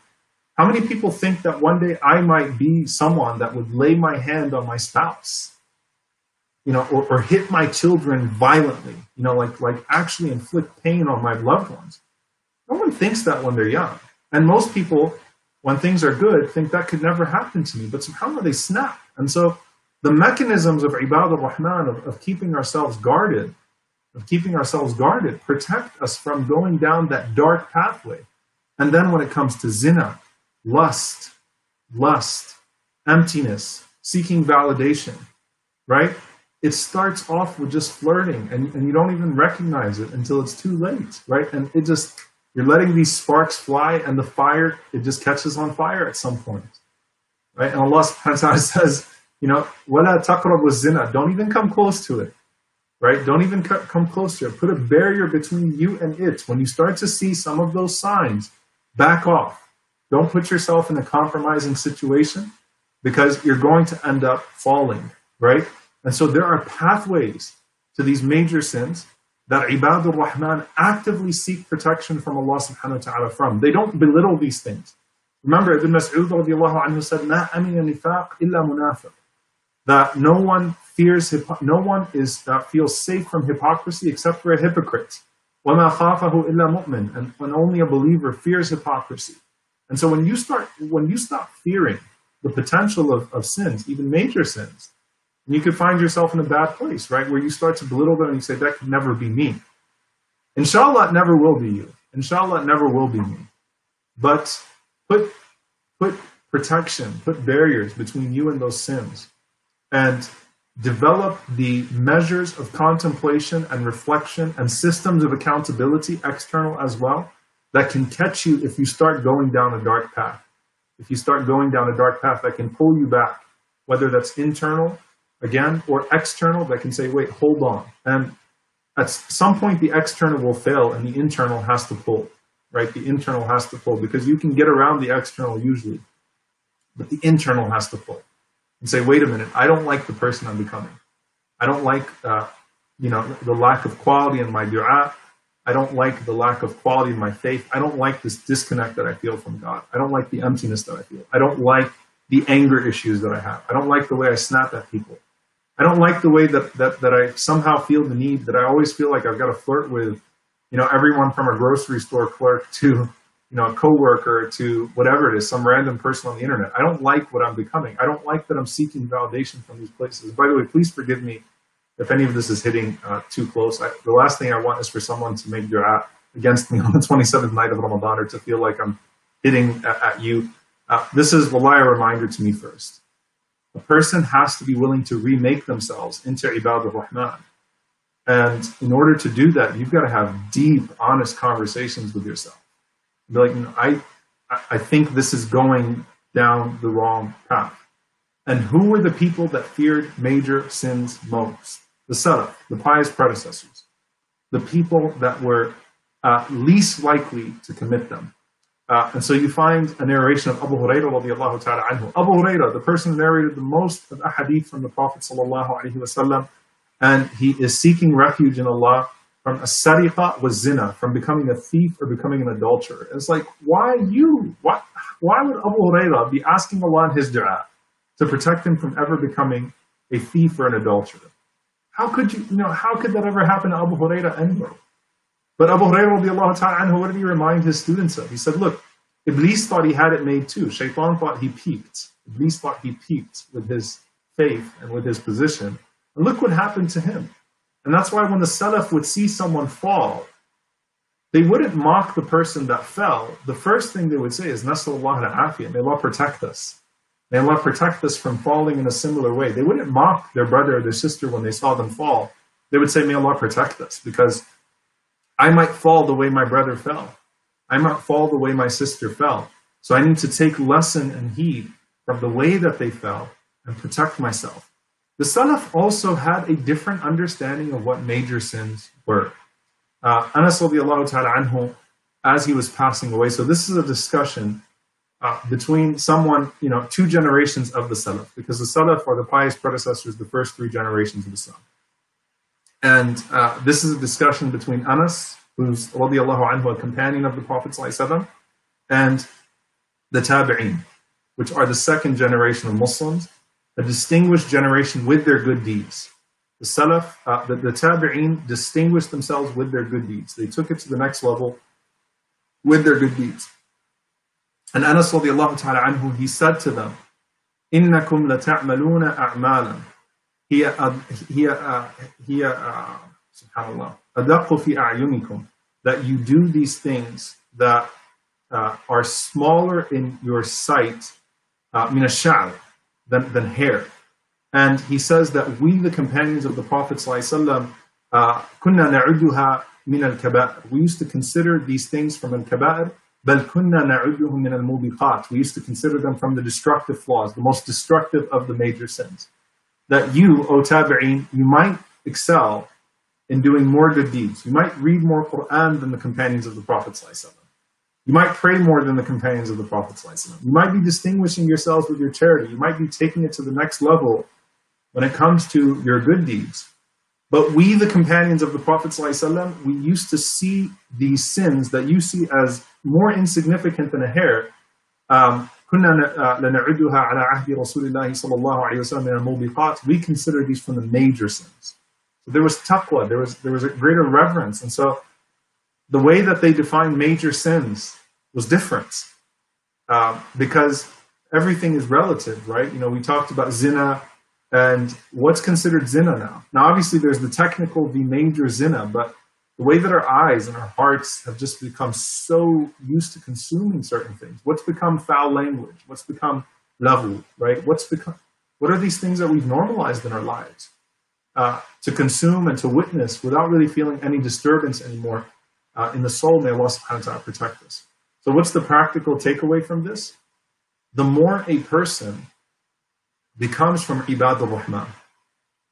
How many people think that one day I might be someone that would lay my hand on my spouse? you know, or, or hit my children violently, you know, like like actually inflict pain on my loved ones. No one thinks that when they're young. And most people, when things are good, think that could never happen to me. But somehow they snap. And so the mechanisms of ibad al-Rahman, of, of keeping ourselves guarded, of keeping ourselves guarded, protect us from going down that dark pathway. And then when it comes to zina, lust, lust, emptiness, seeking validation, right? it starts off with just flirting and, and you don't even recognize it until it's too late, right? And it just, you're letting these sparks fly and the fire, it just catches on fire at some point, right? And Allah *laughs* subhanahu wa ta'ala says, you know, وَلَا تَقْرَبُ zina, don't even come close to it. right? Don't even come closer. Put a barrier between you and it. When you start to see some of those signs, back off. Don't put yourself in a compromising situation because you're going to end up falling, right? And so there are pathways to these major sins that Ibadur Rahman actively seek protection from Allah subhanahu wa ta'ala from. They don't belittle these things. Remember, Ibn Mas'ud radiallahu anhu said, "Ma amina nifaq illa munafiq." That no one fears, no one is uh, feels safe from hypocrisy except for a hypocrite. وَمَا خَافَهُ إِلَّا مُؤْمِن And when only a believer fears hypocrisy. And so when you start, when you stop fearing the potential of, of sins, even major sins, you could find yourself in a bad place, right? Where you start to belittle them and you say, that could never be me. Inshallah, it never will be you. Inshallah, it never will be me. But put, put protection, put barriers between you and those sins. And develop the measures of contemplation and reflection and systems of accountability, external as well, that can catch you if you start going down a dark path. If you start going down a dark path that can pull you back, whether that's internal, again, or external, that can say, wait, hold on. And at some point, the external will fail and the internal has to pull, right? The internal has to pull because you can get around the external usually, but the internal has to pull and say, wait a minute, I don't like the person I'm becoming. I don't like, uh, you know, the lack of quality in my dua. I don't like the lack of quality in my faith. I don't like this disconnect that I feel from God. I don't like the emptiness that I feel. I don't like the anger issues that I have. I don't like the way I snap at people. I don't like the way that, that, that I somehow feel the need that I always feel like I've got to flirt with, you know, everyone from a grocery store clerk to you know, a coworker to whatever it is, some random person on the internet. I don't like what I'm becoming. I don't like that I'm seeking validation from these places. By the way, please forgive me if any of this is hitting uh, too close. I, the last thing I want is for someone to make dua against me *laughs* on the 27th night of Ramadan or to feel like I'm hitting at, at you. Uh, this is a reminder to me first. A person has to be willing to remake themselves into Ibad al rahman And in order to do that, you've got to have deep, honest conversations with yourself be like, I, I think this is going down the wrong path. And who were the people that feared major sins most? The Salaf, the pious predecessors, the people that were uh, least likely to commit them. Uh, and so you find a narration of Abu Hurairah radiallahu ta'ala anhu. Abu Hurairah, the person who narrated the most of ahadith from the Prophet sallallahu wasallam, and he is seeking refuge in Allah from a was zina, from becoming a thief or becoming an adulterer. It's like, why you? Why, why would Abu Huraira be asking Allah in his dua to protect him from ever becoming a thief or an adulterer? How could you, you know, how could that ever happen to Abu Huraira anyway? But Abu Huraira, ta'ala what did he remind his students of? He said, look, Iblis thought he had it made too. Shaitan thought he peaked. Iblis thought he peaked with his faith and with his position. And look what happened to him. And that's why when the Salaf would see someone fall, they wouldn't mock the person that fell. The first thing they would say is, Nasallallahu al may Allah protect us. May Allah protect us from falling in a similar way. They wouldn't mock their brother or their sister when they saw them fall. They would say, May Allah protect us, because I might fall the way my brother fell. I might fall the way my sister fell. So I need to take lesson and heed from the way that they fell and protect myself. The Salaf also had a different understanding of what major sins were. Uh, Anas radiallahu ta'ala anhu, as he was passing away, so this is a discussion uh, between someone, you know, two generations of the Salaf, because the Salaf are the pious predecessors, the first three generations of Islam. And uh, this is a discussion between Anas, who's radiallahu anhu, a companion of the Prophet and the Tabi'een, which are the second generation of Muslims a distinguished generation with their good deeds. The Salaf, uh, the, the Tabi'een distinguished themselves with their good deeds. They took it to the next level with their good deeds. And Anas radiallahu ta'ala anhu, he said to them, إِنَّكُمْ لَتَعْمَلُونَ أَعْمَالًا هي هي هي subhanallah أدق في أعينكم that you do these things that uh, are smaller in your sight uh, من الشعر than, than hair. And he says that we, the companions of the Prophet ﷺ, uh, كنا نعدها من الكبائر. We used to consider these things from al-kaba'ir, بل كنا نعدهم من الموبقات. We used to consider them from the destructive flaws, the most destructive of the major sins. That you, O Tabi'een, you might excel in doing more good deeds. You might read more Quran than the companions of the Prophet. You might pray more than the companions of the Prophet. You might be distinguishing yourselves with your charity. You might be taking it to the next level when it comes to your good deeds. But we, the companions of the Prophet, we used to see these sins that you see as more insignificant than a hair. Um, we consider these from the major sins. So there was taqwa, there was, there was a greater reverence. And so the way that they defined major sins was different uh, because everything is relative, right? You know, we talked about zina, and what's considered zina now? Now, obviously, there's the technical, the major zina, but the way that our eyes and our hearts have just become so used to consuming certain things. What's become foul language? What's become level, right? What's become, what are these things that we've normalized in our lives uh, to consume and to witness without really feeling any disturbance anymore uh, in the soul? May Allah subhanahu wa ta'ala protect us. So, what's the practical takeaway from this? The more a person becomes from ibad al-Rahman.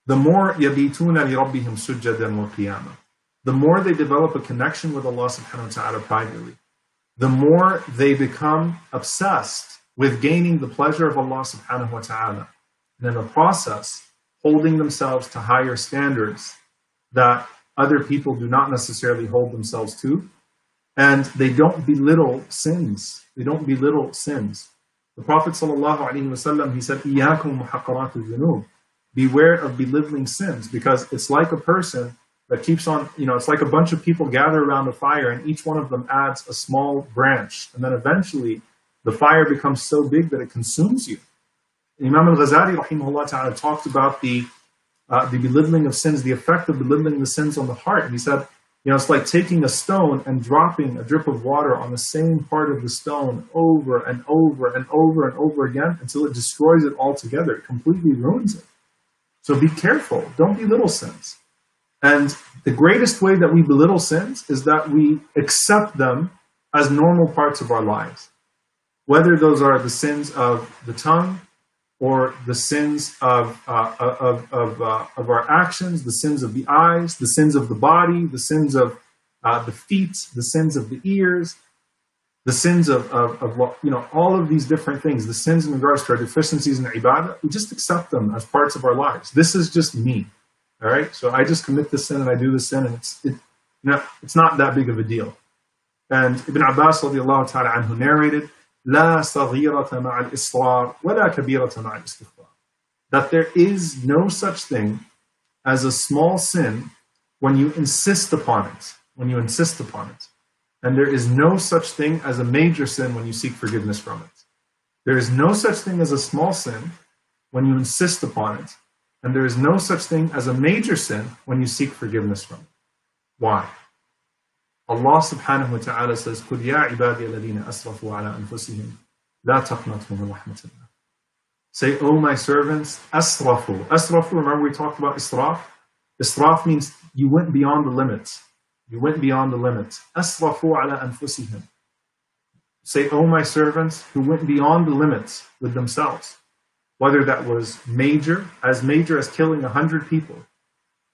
The more yabituna li rabbihim sujjadan wa qiyamah. The more they develop a connection with Allah subhanahu wa ta'ala privately, the more they become obsessed with gaining the pleasure of Allah subhanahu wa ta'ala. And in the process, holding themselves to higher standards that other people do not necessarily hold themselves to. And they don't belittle sins. They don't belittle sins. The Prophet ﷺ, he said, إِيَّاكُمْ Beware of belittling sins because it's like a person that keeps on, you know, it's like a bunch of people gather around a fire and each one of them adds a small branch. And then eventually the fire becomes so big that it consumes you. Imam al-Ghazali rahimahullah ta'ala talked about the, uh, the belittling of sins, the effect of belittling the sins on the heart. And he said, you know, it's like taking a stone and dropping a drip of water on the same part of the stone over and over and over and over again until it destroys it altogether. It completely ruins it. So be careful. Don't belittle sins. And the greatest way that we belittle sins is that we accept them as normal parts of our lives. Whether those are the sins of the tongue, or the sins of, uh, of, of, uh, of our actions, the sins of the eyes, the sins of the body, the sins of uh, the feet, the sins of the ears, the sins of, of, of, you know, all of these different things, the sins in regards to our deficiencies in ibadah, we just accept them as parts of our lives. This is just me. All right. So I just commit this sin and I do this sin and it's, it, you know, it's not that big of a deal. And Ibn Abbas radiallahu ta'ala anhu narrated, لا صغيرة مع الإصرار ولا كبيرة مع الاستغفار. That there is no such thing as a small sin when you insist upon it. When you insist upon it. And there is no such thing as a major sin when you seek forgiveness from it. There is no such thing as a small sin when you insist upon it. And there is no such thing as a major sin when you seek forgiveness from it. Why? Allah subhanahu wa ta'ala says, قُلْ يَا عِبَادِيَ الَّذِينَ أَسْرَفُوا عَلَىٰ أَنفُسِهِمْ لَا تَقْنَطُوا مِنْ رَحْمَةِ اللَّهِ Say, O my servants, asrafu. Asrafu, remember we talked about israf? Israf means you went beyond the limits. You went beyond the limits. Asrafu ala anfusihim. Say, O my servants who went beyond the limits with themselves. Whether that was major, as major as killing a hundred people,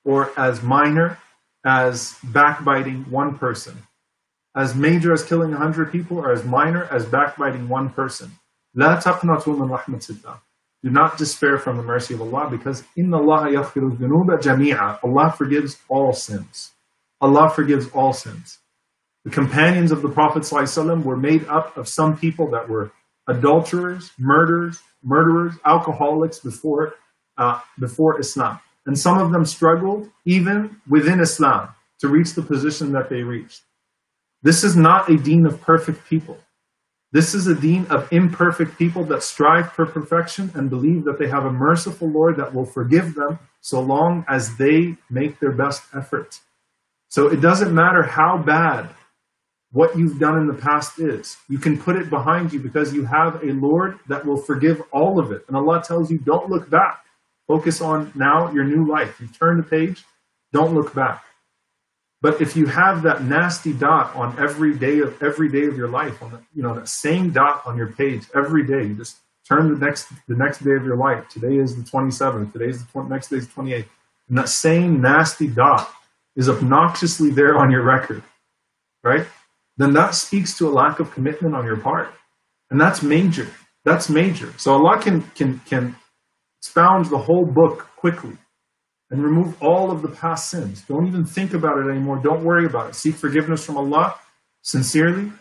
or as minor as backbiting one person, as major as killing a hundred people, or as minor as backbiting one person. لا تقنطوا من رحمة الله. Do not despair from the mercy of Allah because إن الله يغفر الذنوب جميعا. Allah forgives all sins. Allah forgives all sins. The companions of the Prophet ﷺ were made up of some people that were adulterers, murderers, murderers, alcoholics before, uh, before Islam. And some of them struggled even within Islam to reach the position that they reached. This is not a deen of perfect people. This is a deen of imperfect people that strive for perfection and believe that they have a merciful Lord that will forgive them so long as they make their best effort. So it doesn't matter how bad what you've done in the past is. You can put it behind you because you have a Lord that will forgive all of it. And Allah tells you, don't look back. Focus on now your new life. You turn the page, don't look back. But if you have that nasty dot on every day of every day of your life, on the, you know that same dot on your page every day, you just turn the next the next day of your life. Today is the 27th. Today's the 20, next day is the 28th. And that same nasty dot is obnoxiously there on your record, right? Then that speaks to a lack of commitment on your part. And that's major. That's major. So Allah can can can expound the whole book quickly and remove all of the past sins. Don't even think about it anymore. Don't worry about it. Seek forgiveness from Allah sincerely.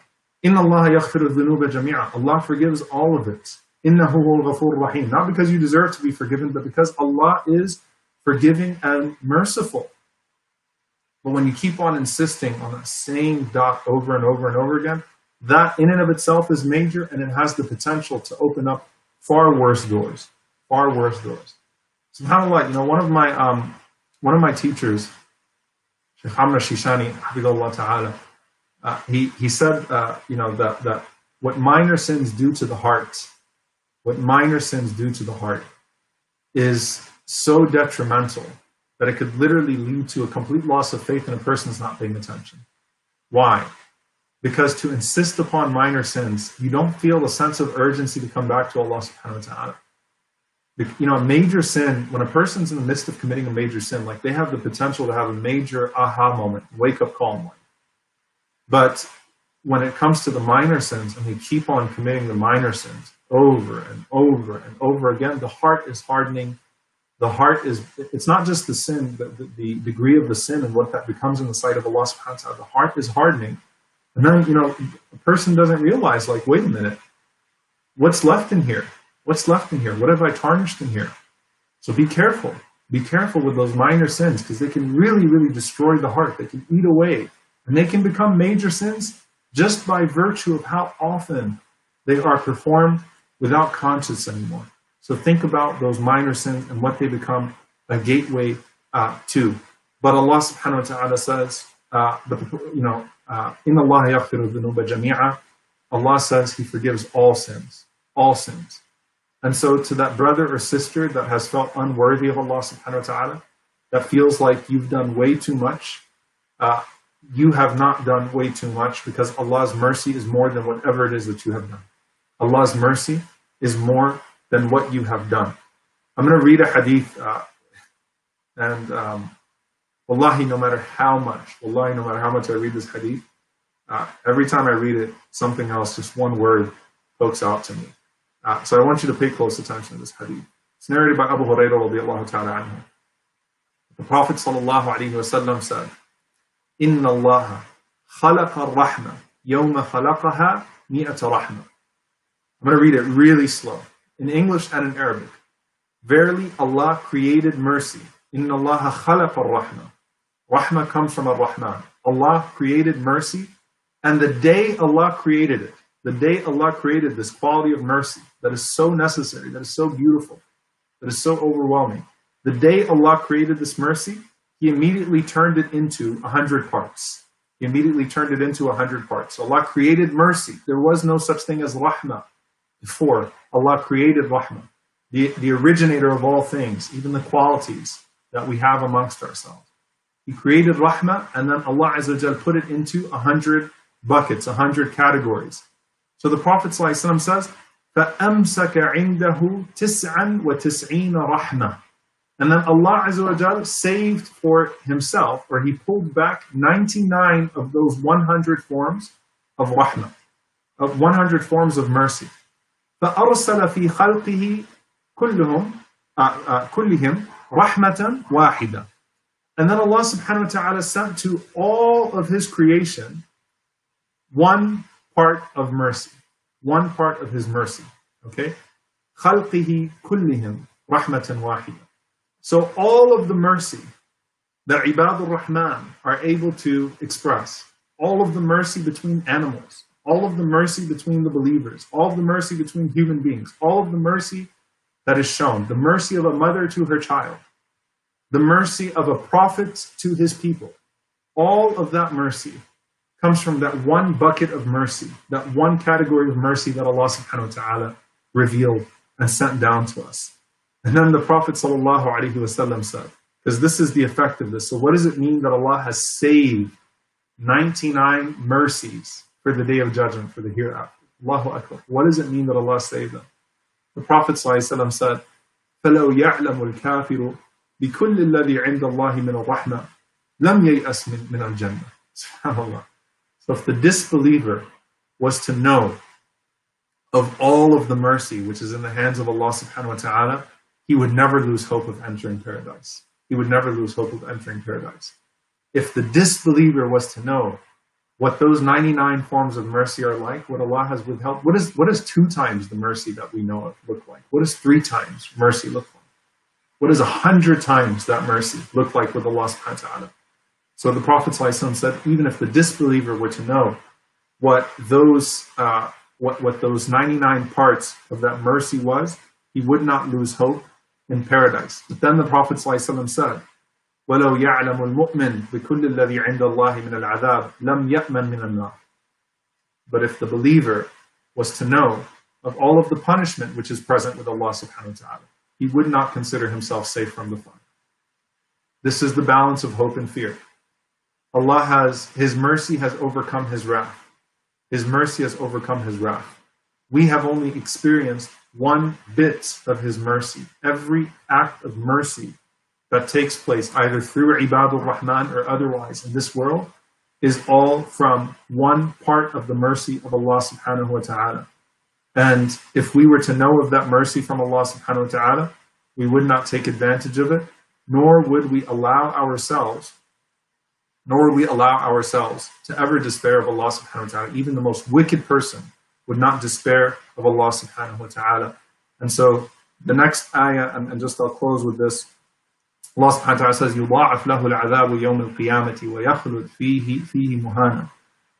In Allah jami'a. Allah forgives all of it. Innahu ghafur rahim. Not because you deserve to be forgiven, but because Allah is forgiving and merciful. But when you keep on insisting on that same dot over and over and over again, that in and of itself is major and it has the potential to open up far worse doors. Far worse doors. SubhanAllah, you know, one of my um, one of my teachers, Sheikh Amr Shishani, uh, he, he said, uh, you know, that, that what minor sins do to the heart, what minor sins do to the heart is so detrimental that it could literally lead to a complete loss of faith in a person's not paying attention. Why? Because to insist upon minor sins, you don't feel a sense of urgency to come back to Allah subhanahu wa ta'ala you know, a major sin, when a person's in the midst of committing a major sin, like they have the potential to have a major aha moment, wake up call moment. But when it comes to the minor sins and they keep on committing the minor sins over and over and over again, the heart is hardening. The heart is, it's not just the sin, the, the, the degree of the sin and what that becomes in the sight of Allah subhanahu wa ta'ala. The heart is hardening. And then, you know, a person doesn't realize, like, wait a minute, what's left in here? What's left in here? What have I tarnished in here? So be careful. Be careful with those minor sins because they can really, really destroy the heart. They can eat away. And they can become major sins just by virtue of how often they are performed without conscience anymore. So think about those minor sins and what they become a gateway uh, to. But Allah subhanahu wa ta'ala says, uh, but, you know, uh, in Allah jami'a, Allah says He forgives all sins, all sins. And so to that brother or sister that has felt unworthy of Allah subhanahu wa ta'ala, that feels like you've done way too much, uh, you have not done way too much because Allah's mercy is more than whatever it is that you have done. Allah's mercy is more than what you have done. I'm going to read a hadith, uh, and um, wallahi, no matter how much, wallahi, no matter how much I read this hadith, uh, every time I read it, something else, just one word, pokes out to me. Uh, so I want you to pay close attention to this hadith. It's narrated by Abu Hurairah radiallahu ta'ala anhu. The Prophet sallallahu alayhi wa sallam said, إِنَّ اللَّهَ خَلَقَ الرَّحْمَةِ يَوْمَ خَلَقَهَا مِئَةَ رَحْمَةٍ I'm going to read it really slow, in English and in Arabic. Verily, Allah created mercy. إِنَّ اللَّهَ خَلَقَ الرَّحْمَةِ Rahmah comes from Ar-Rahman. Allah created mercy, and the day Allah created it, the day Allah created this quality of mercy that is so necessary, that is so beautiful, that is so overwhelming, the day Allah created this mercy, He immediately turned it into a hundred parts. He immediately turned it into a hundred parts. Allah created mercy. There was no such thing as rahmah before. Allah created rahmah, the, the originator of all things, even the qualities that we have amongst ourselves. He created rahmah, and then Allah Azza put it into a hundred buckets, a hundred categories. So the Prophet ﷺ says, فَأَمْسَكَ عِنْدَهُ تِسْعًا وَتِسْعِينَ رَحْمَةً And then Allah Azza saved for himself, or he pulled back 99 of those 100 forms of rahmah, of 100 forms of mercy. فَأَرْسَلَ فِي خَلْقِهِ كُلُّهُمْ كُلِّهِمْ رَحْمَةً وَاحِدًا And then Allah subhanahu wa ta'ala sent to all of his creation one part of mercy, one part of his mercy. Okay? خَلْقِهِ كُلِّهِمْ رَحْمَةً وَاحِدًا So all of the mercy that Ibadur Rahman are able to express, all of the mercy between animals, all of the mercy between the believers, all of the mercy between human beings, all of the mercy that is shown, the mercy of a mother to her child, the mercy of a prophet to his people, all of that mercy comes from that one bucket of mercy, that one category of mercy that Allah subhanahu wa ta'ala revealed and sent down to us. And then the Prophet sallallahu alaihi wasallam said, because this is the effect of this. So what does it mean that Allah has saved 99 mercies for the day of judgment, for the hereafter? Allahu Akbar. What does it mean that Allah saved them? The Prophet ﷺ said, فَلَوْ يَعْلَمُ الْكَافِرُ بِكُلِّ الَّذِي عِنْدَ اللَّهِ مِنَ الرَّحْمَةِ لم ييأس من, من الجنة. SubhanAllah. So if the disbeliever was to know of all of the mercy which is in the hands of Allah subhanahu wa ta'ala, he would never lose hope of entering paradise. He would never lose hope of entering paradise. If the disbeliever was to know what those 99 forms of mercy are like, what Allah has withheld, what is what is two times the mercy that we know of look like? What does three times mercy look like? What does a hundred times that mercy look like with Allah subhanahu wa ta'ala? So the Prophet ﷺ said, even if the disbeliever were to know what those uh, what, what those 99 parts of that mercy was, he would not lose hope in paradise. But then the Prophet ﷺ said, وَلَوْ يَعْلَمُ الْمُؤْمِنُ بِكُلِّ الَّذِي عِنْدَ اللَّهِ مِنَ الْعَذَابِ لَمْ يَأْمَنْ مِنَ النَّارِ But if the believer was to know of all of the punishment which is present with Allah subhanahu wa ta'ala, he would not consider himself safe from the fire. This is the balance of hope and fear. Allah has, His mercy has overcome His wrath. His mercy has overcome his wrath. We have only experienced one bit of his mercy. Every act of mercy that takes place, either through Ibadur Rahman or otherwise in this world, is all from one part of the mercy of Allah subhanahu wa ta'ala. And if we were to know of that mercy from Allah subhanahu wa ta'ala, we would not take advantage of it, nor would we allow ourselves nor will we allow ourselves to ever despair of Allah subhanahu wa ta'ala. Even the most wicked person would not despair of Allah subhanahu wa ta'ala. And so the next ayah, and, and just I'll close with this. Allah subhanahu wa ta'ala says, يُضَاعَفْ لَهُ الْعَذَابُ يَوْمِ الْقِيَامَةِ وَيَخْلُدْ فِيهِ فِيهِ مُهَانًا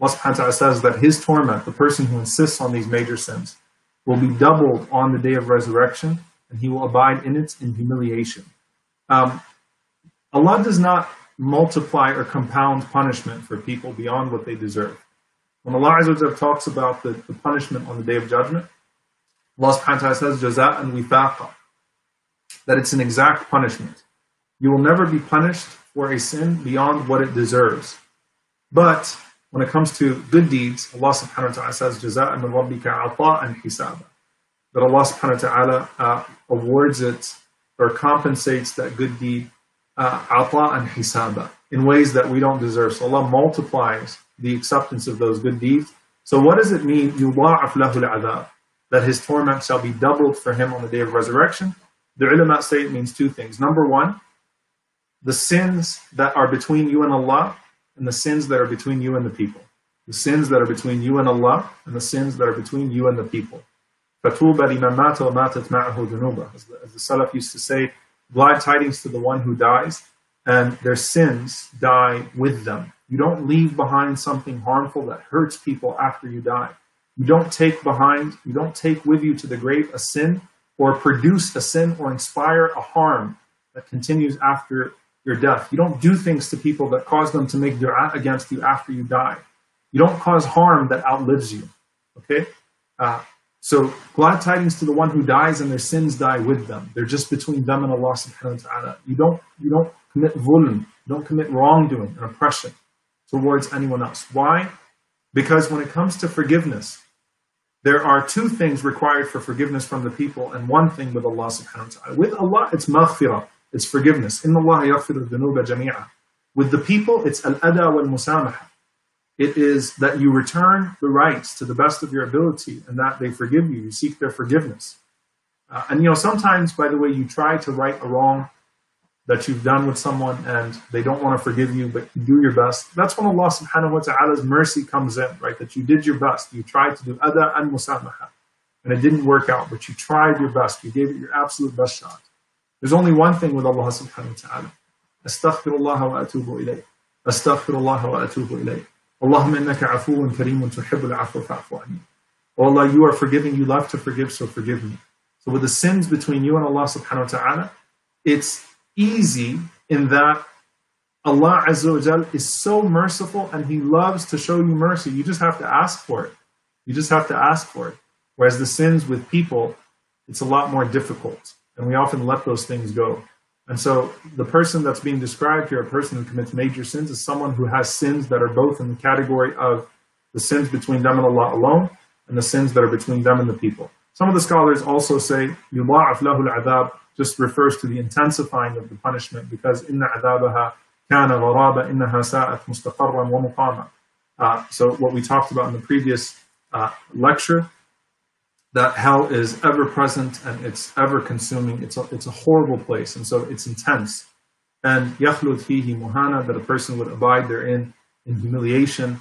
Allah subhanahu wa ta'ala says that his torment, the person who insists on these major sins, will be doubled on the day of resurrection, and he will abide in it in humiliation. Um, Allah does not multiply or compound punishment for people beyond what they deserve. When Allah Azza talks about the, the punishment on the Day of Judgment, Allah subhanahu wa ta'ala says, Jaza and wifaqa, that it's an exact punishment. You will never be punished for a sin beyond what it deserves. But when it comes to good deeds, Allah subhanahu wa ta'ala says, Jaza and rabbika and hisaba. That Allah subhanahu wa ta'ala uh, awards it or compensates that good deed uh, and hisaba in ways that we don't deserve. So Allah multiplies the acceptance of those good deeds. So what does it mean? يُضَاعَفْ لَهُ الْعَذَابِ That his torment shall be doubled for him on the day of resurrection. The ulama say it means two things. Number one, the sins that are between you and Allah and the sins that are between you and the people. The sins that are between you and Allah and the sins that are between you and the people. فَتُوبَ لِمَنْ مَاتَ وَمَاتَتْ مَعَهُ ذُنُوبًا As the, as the Salaf used to say, glad tidings to the one who dies, and their sins die with them. You don't leave behind something harmful that hurts people after you die. You don't take behind, you don't take with you to the grave a sin or produce a sin or inspire a harm that continues after your death. You don't do things to people that cause them to make dua against you after you die. You don't cause harm that outlives you. Okay? Uh, so glad tidings to the one who dies and their sins die with them. They're just between them and Allah subhanahu wa ta'ala. You don't you don't commit zulm, you don't commit wrongdoing and oppression towards anyone else. Why? Because when it comes to forgiveness, there are two things required for forgiveness from the people and one thing with Allah subhanahu wa ta'ala. With Allah, it's maghfirah, it's forgiveness. Inna Allah yaghfiru dhunuba jami'a. With the people, it's al-ada wal-musamaha. It is that you return the rights to the best of your ability and that they forgive you. You seek their forgiveness. Uh, and you know, sometimes, by the way, you try to right a wrong that you've done with someone and they don't want to forgive you, but you do your best. That's when Allah subhanahu wa ta'ala's mercy comes in, right? That you did your best. You tried to do ada and musamaha. And it didn't work out, but you tried your best. You gave it your absolute best shot. There's only one thing with Allah subhanahu wa ta'ala. Astaghfirullah wa atubu ilayh. Astaghfirullah wa atubu ilayh. Allahumma innaka afuun kareemun tuhibbul afwa fa'fu Oh Allah, you are forgiving, you love to forgive, so forgive me. So with the sins between you and Allah subhanahu wa ta'ala, it's easy in that Allah Azza wa Jal is so merciful and He loves to show you mercy. You just have to ask for it. You just have to ask for it. Whereas the sins with people, it's a lot more difficult. And we often let those things go. And so the person that's being described here, a person who commits major sins, is someone who has sins that are both in the category of the sins between them and Allah alone and the sins that are between them and the people. Some of the scholars also say yudha'af lahu just refers to the intensifying of the punishment because inna 'adabaha kana gharaba innaha hasaat mustaqarran wa muqama. Uh, so what we talked about in the previous uh, lecture that hell is ever present and it's ever consuming. It's a, it's a horrible place. And so it's intense. And yahlud fihi muhana, that a person would abide therein in humiliation.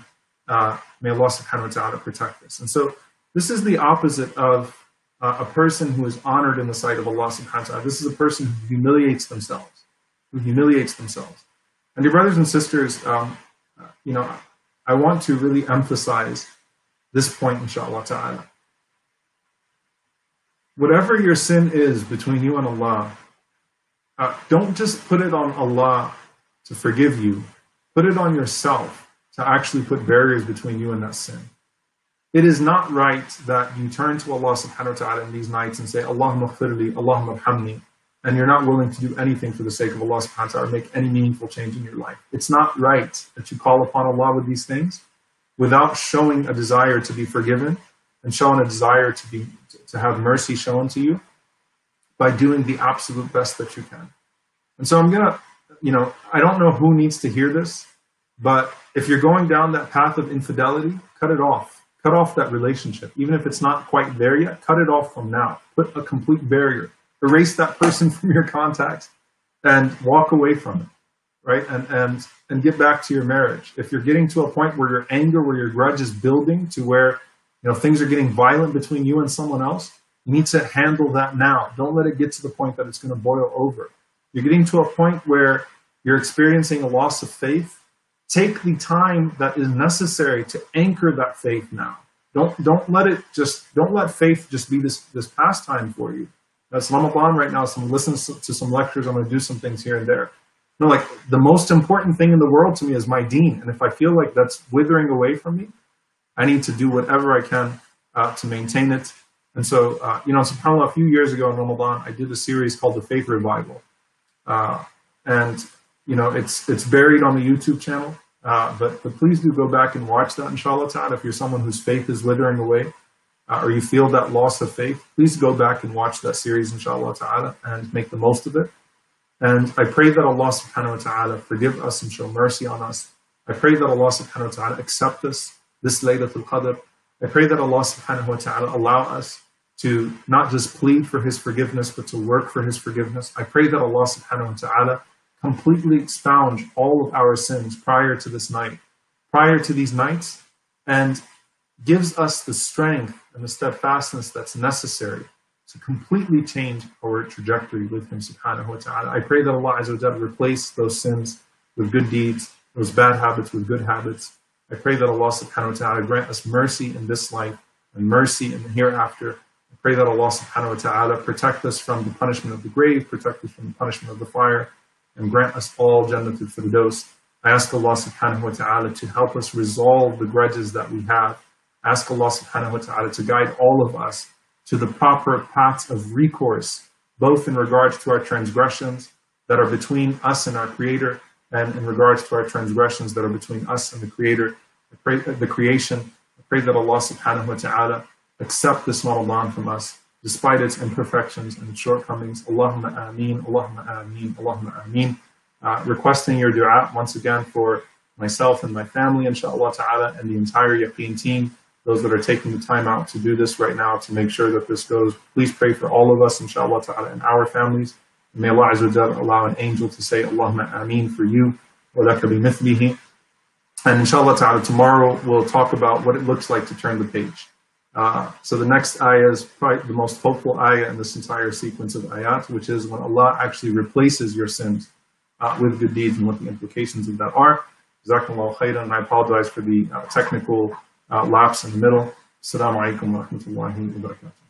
Uh, may Allah subhanahu wa ta'ala protect us. And so this is the opposite of uh, a person who is honored in the sight of Allah subhanahu wa ta'ala. This is a person who humiliates themselves, who humiliates themselves. And dear brothers and sisters, um, you know, I want to really emphasize this point, inshallah ta'ala. Whatever your sin is between you and Allah, uh, don't just put it on Allah to forgive you. Put it on yourself to actually put barriers between you and that sin. It is not right that you turn to Allah subhanahu wa ta'ala in these nights and say, Allahumma khfirli, Allahumma hamni, and you're not willing to do anything for the sake of Allah subhanahu wa ta'ala, or make any meaningful change in your life. It's not right that you call upon Allah with these things without showing a desire to be forgiven and showing a desire to be to have mercy shown to you by doing the absolute best that you can. And so I'm gonna, you know, I don't know who needs to hear this, but if you're going down that path of infidelity, cut it off. Cut off that relationship. Even if it's not quite there yet, cut it off from now. Put a complete barrier. Erase that person *laughs* from your contacts and walk away from it. Right? And and and get back to your marriage. If you're getting to a point where your anger, where your grudge is building to where you know things are getting violent between you and someone else, you need to handle that now. Don't let it get to the point that it's going to boil over. You're getting to a point where you're experiencing a loss of faith take the time that is necessary to anchor that faith now. Don't don't let it just don't let faith just be this this pastime for you. That's Ramadan right now, Some I'm to some lectures. I'm going to do some things here and there. You know, like the most important thing in the world to me is my deen, and if I feel like that's withering away from me, I need to do whatever I can uh, to maintain it. And so, uh, you know, subhanAllah, a few years ago in Ramadan, I did a series called The Faith Revival. Uh, and you know, it's it's buried on the YouTube channel. Uh, but, but please do go back and watch that, inshallah ta'ala. If you're someone whose faith is withering away, uh, or you feel that loss of faith, please go back and watch that series, inshallah ta'ala, and make the most of it. And I pray that Allah subhanahu wa ta'ala forgive us and show mercy on us. I pray that Allah subhanahu wa ta'ala accept us this Laylatul Qadr. I pray that Allah subhanahu wa ta'ala allow us to not just plead for His forgiveness, but to work for His forgiveness. I pray that Allah subhanahu wa ta'ala completely expound all of our sins prior to this night, prior to these nights, and gives us the strength and the steadfastness that's necessary to completely change our trajectory with Him subhanahu wa ta'ala. I pray that Allah Azza wa replace those sins with good deeds, those bad habits with good habits. I pray that Allah subhanahu wa ta'ala grant us mercy in this life and mercy in the hereafter. I pray that Allah subhanahu wa ta'ala protect us from the punishment of the grave, protect us from the punishment of the fire, and grant us all Jannatul Firdaus. I ask Allah subhanahu wa ta'ala to help us resolve the grudges that we have. I ask Allah subhanahu wa ta'ala to guide all of us to the proper paths of recourse, both in regards to our transgressions that are between us and our Creator, and in regards to our transgressions that are between us and the Creator, pray the creation. I pray that Allah subhanahu wa ta'ala accept this Ramadan from us despite its imperfections and shortcomings. Allahumma ameen, Allahumma ameen, Allahumma ameen. Uh, requesting your dua once again for myself and my family, inshallah ta'ala, and the entire Yaqeen team, those that are taking the time out to do this right now to make sure that this goes. Please pray for all of us, inshallah ta'ala, and our families. May Allah Azza allow an angel to say, Allahumma ameen for you, wa laka bimithlihi. And inshallah ta'ala, tomorrow we'll talk about what it looks like to turn the page. Uh, so the next ayah is probably the most hopeful ayah in this entire sequence of ayat, which is when Allah actually replaces your sins uh, with good deeds and what the implications of that are. Jazakallah khairan, and I apologize for the uh, technical uh, lapse in the middle. Assalamu alaikum wa rahmatullahi wa barakatuh.